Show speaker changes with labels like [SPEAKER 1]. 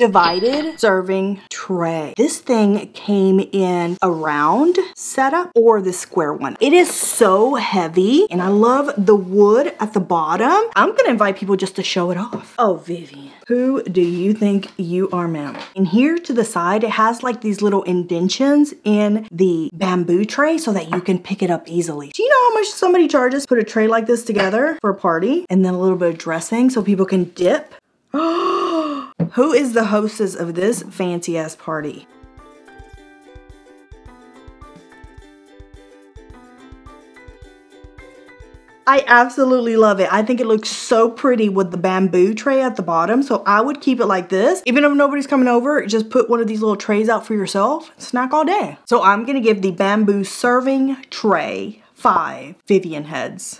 [SPEAKER 1] divided serving tray. This thing came in a round setup or the square one. It is so heavy and I love the wood at the bottom. I'm gonna invite people just to show it off. Oh, Vivian, who do you think you are, ma'am? And here to the side, it has like these little indentions in the bamboo tray so that you can pick it up easily. Do you know how much somebody charges put a tray like this together for a party? And then a little bit of dressing so people can dip. Oh, Who is the hostess of this fancy ass party? I absolutely love it. I think it looks so pretty with the bamboo tray at the bottom. So I would keep it like this. Even if nobody's coming over, just put one of these little trays out for yourself. Snack all day. So I'm to give the bamboo serving tray five Vivian heads.